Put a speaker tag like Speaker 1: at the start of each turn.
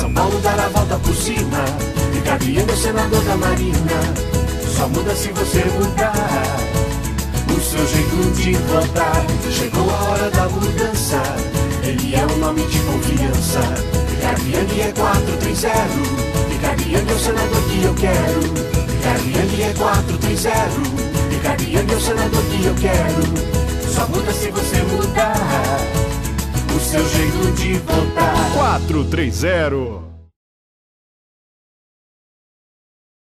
Speaker 1: São Paulo dará a volta por cima. É senador da Marina. Só muda se você mudar. O seu jeito de votar. Chegou a hora da mudança. Ele é um nome de confiança. Yang é 430. Ricardo Yang é o senador que eu quero. Yang é 430. Ricardo Yang é o senador que eu quero. Só muda se você mudar o seu jeito de votar.
Speaker 2: 430.